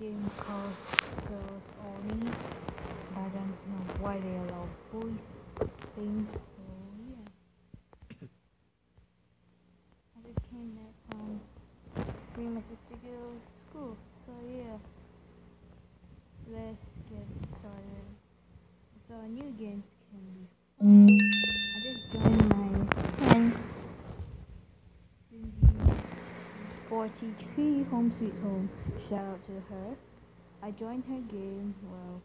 game called Girls Only. I don't know why they allow boys things, so yeah. I just came back from bringing my sister to school, so yeah. Let's get started. So new games can be fun. I just joined my friend Cindy 43 Home Sweet Home. Shout out to her. I joined her game. Well,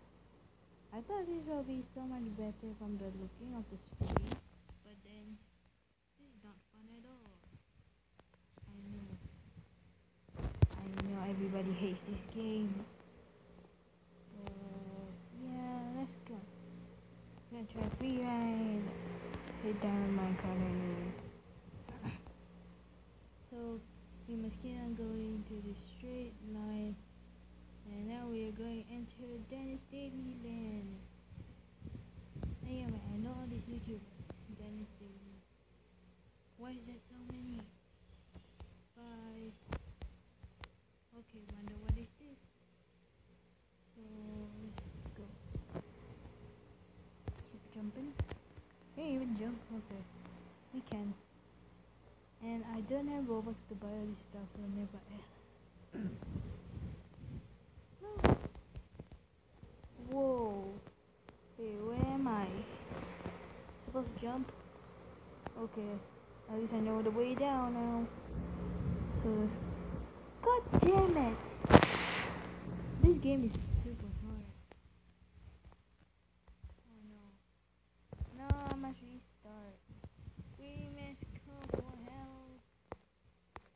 I thought this will be so much better from the looking of the screen, but then this is not fun at all. I know. I know everybody hates this game. But yeah, let's go. I'm gonna try free ride. Hit down Minecraft anyway. So we must keep on going to the straight line. And now we are going into Dennis Daily Land. Anyway, I know all these YouTubers. Dennis Daily. Why is there so many? Five. Okay, wonder what is this? So let's go. Keep jumping. You even jump? Okay. We can. And I don't have Robux to buy all this stuff, so I never ask. Whoa. Hey, where am I? Supposed to jump? Okay. At least I know the way down now. So. God damn it! This game is super hard. Oh no. No, I must restart. We must call for help.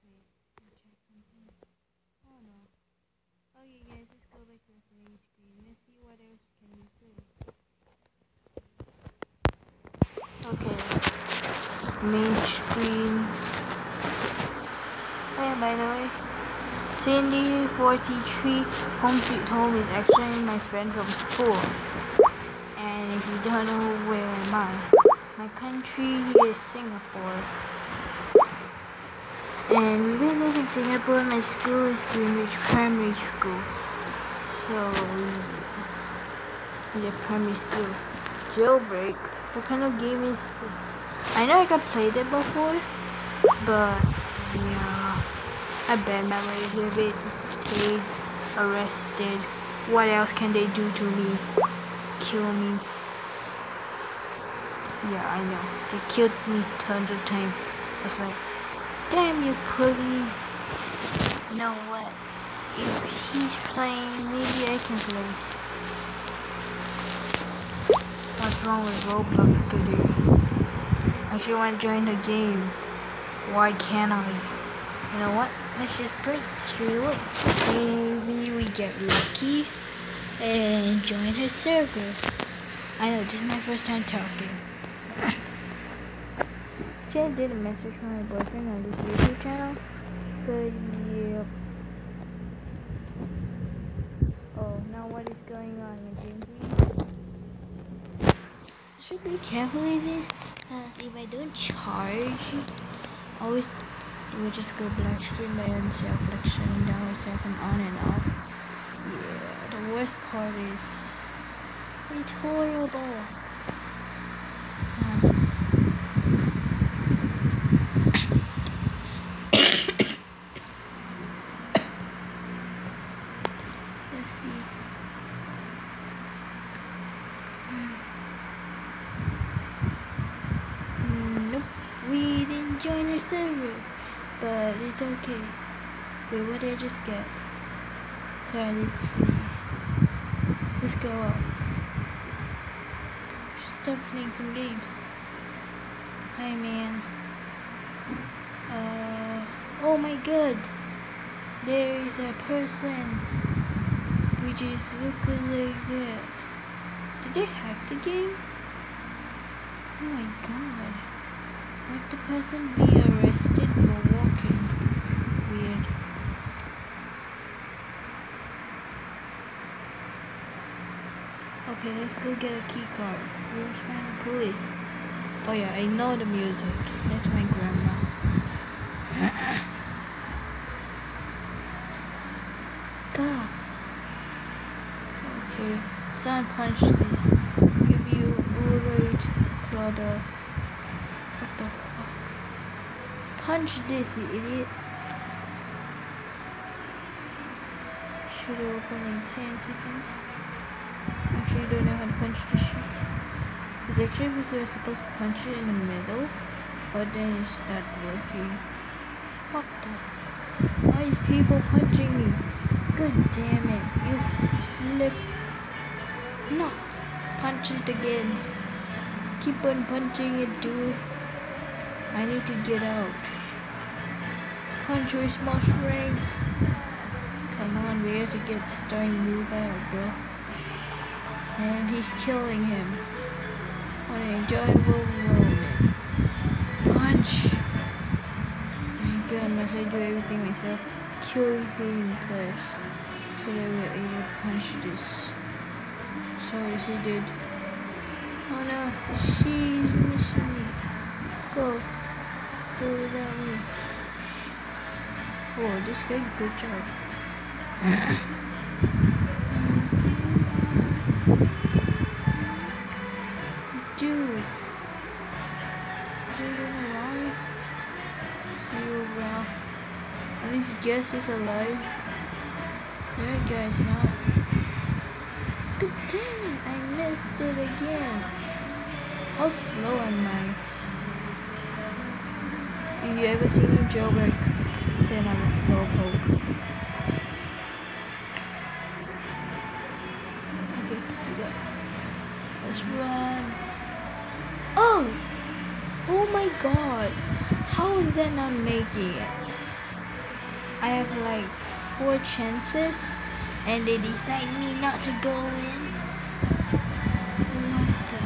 Wait, let me check something. Oh no. Okay guys, let's go back to the main screen. Let's see what else can we play. Okay. Main screen. Oh, hey, by the way. Cindy 43 Home Sweet Home is actually my friend from school. And if you don't know where am I, my country is Singapore. And we live in Singapore. My school is Greenwich Primary School. So, yeah, primary school. Jailbreak. What kind of game is this? I know I have played it before, but yeah, I bad memories of it. Tased, arrested. What else can they do to me? Kill me. Yeah, I know. They killed me tons of times. It's like, damn you police. You know what? If he's playing, maybe I can play. What's wrong with Roblox today? I want to join the game. Why can't I? You know what? Let's just play straight away. Maybe we get lucky and join her server. I know, this is my first time talking. Jen did a message from my boyfriend on this YouTube channel, but yeah. Oh, now what is going on Should be careful with this, because if I don't charge, always it will just go black screen by itself, like shutting down itself and on and off. Yeah, the worst part is it's horrible. Uh, Let's see. Mm, Nope, we didn't join our server, but it's okay. Wait, what did I just get? Sorry, let's see. Let's go up. Should start playing some games. Hi, man. Uh, oh my god! There is a person which is looking like that. Did they hack the game? Oh my god. Would the person be arrested for walking? Weird. Okay, let's go get a key card. Where's my police? Oh yeah, I know the music. That's my grandma. God. Son, punch this. Give you overrate brother. What the fuck? Punch this, you idiot. Should open in 10 seconds. Actually, don't know how to punch this shit. It's actually because you're supposed to punch it in the middle, but then it's not working. What the? Why is people punching me? God damn it, you flip. No, punch it again. Keep on punching it, dude. I need to get out. Punch with more strength. Come on, we have to get starting move out, bro. And he's killing him. What an enjoyable moment. Punch! My god, must I do everything myself? Kill him first. So that we're able to punch this. So yes, he did. Oh no, she's missing me. Go. Go without me. Oh, this guy's good job. Dude. You know why? Zero bro. At least guess is alive. There guy's not. God damn it, I missed it again. How slow am I? Have you ever seen me jailbreak? Saying I'm a slow That not make it? I have like four chances and they decide me not to go in. What the?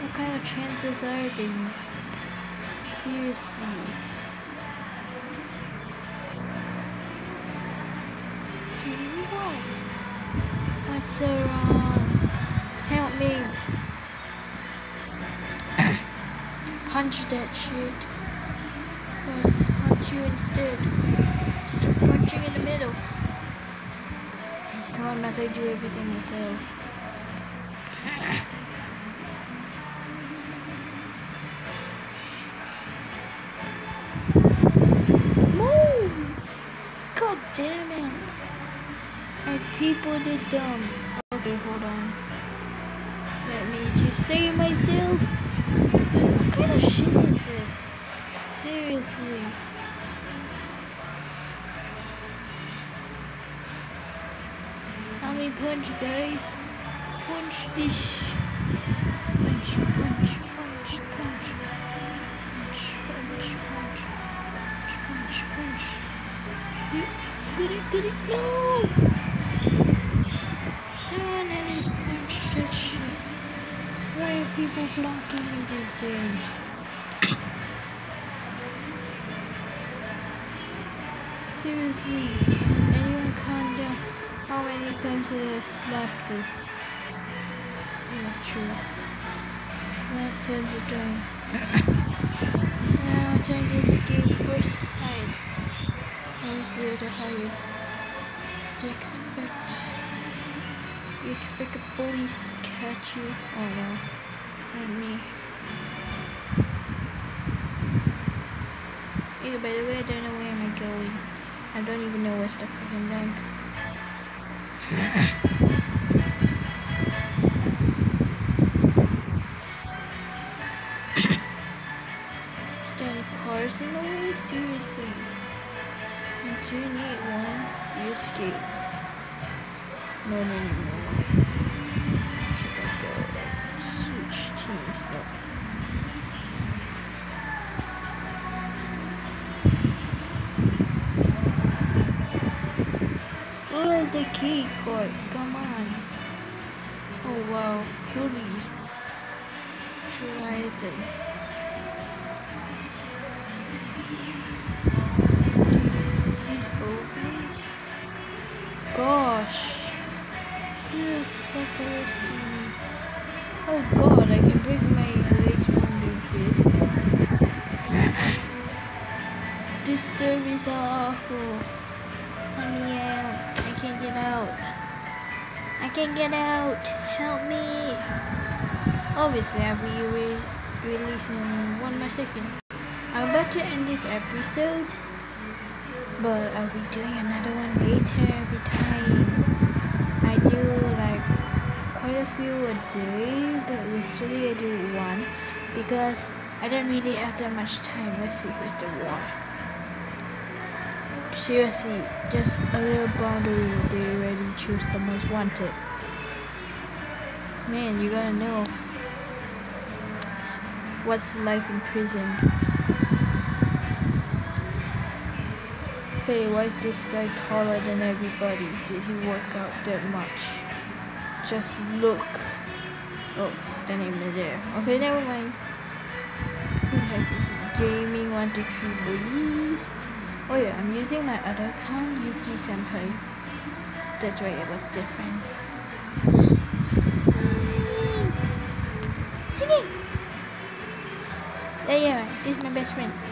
What kind of chances are these? Seriously. What? What's wrong? That shit. Let's punch you instead. Stop punching in the middle. God, as I do everything myself. Move! God damn it! Our people did dumb. Okay, hold on. Let me just save myself. Punch, guys? Punch this. Punch, punch, punch, punch. Punch, punch, punch. Punch, punch, punch. Get it, get it, no! Someone else punch that shit. Why are people blocking me these days? Seriously, How many times did I slap this? Not true. Slap tons of times. now time to escape first side. I was there to hide. To expect. You expect the police to catch you? Oh no, not me. Either by the way, I don't know where am I going. I don't even know where's the freaking bank. Stand cars in the way? Seriously. You do need one. You escape. No, no, no, the key card? Come on. Oh wow, police. Try opens. Gosh. Who the fuck arrested me? Oh god, I can break my legs from the bed. This service is awful. Can't get out. I can't get out. Help me. Obviously, I'll be re releasing one more second. I'm about to end this episode, but I'll be doing another one later every time. I do like quite a few a day, but usually I do one because I don't really have that much time. See who's the war. Seriously, just a little boundary, they already choose the most wanted. Man, you gotta know what's life in prison. Hey, why is this guy taller than everybody? Did he work out that much? Just look. Oh, he's standing there. Okay, never mind. Gaming 123 please. Oh yeah, I'm using my other account, Yuki Senpai. That's why it looks different. Singing! Singing! Yeah, yeah, this is my best friend.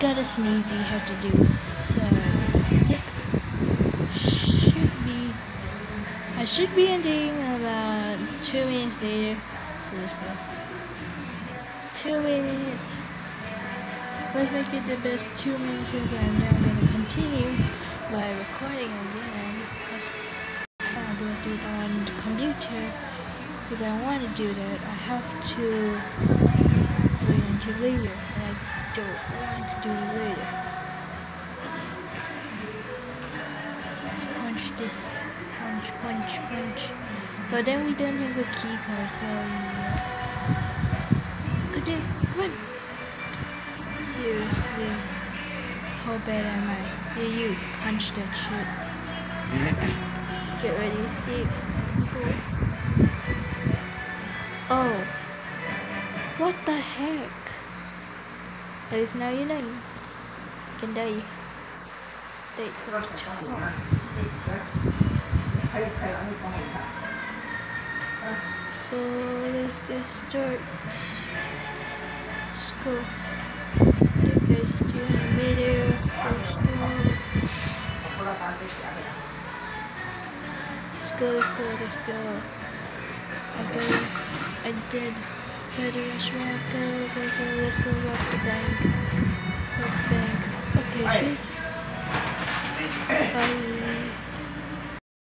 got a sneezy have to do. So, just I should be ending about two minutes later. So let's go. Two minutes. Let's make it the best two minutes. And then I'm going to continue by recording again because I do it on the computer. If I want to do that, I have to wait until later. Don't want to do it later. Let's punch this punch, punch, punch. But then we don't have a key card, so yeah. Good day, run! Seriously, how bad am I? Yeah, you punch that shit. Get ready, escape. Oh, what the heck? You know. You can die. Stay for the top. So let's get started. Let's go. Guys doing a video. Let's go. Let's go, let's go, let's go. I did. Go, let's go rob the bank. Rob the bank. Okay, she's. Bye.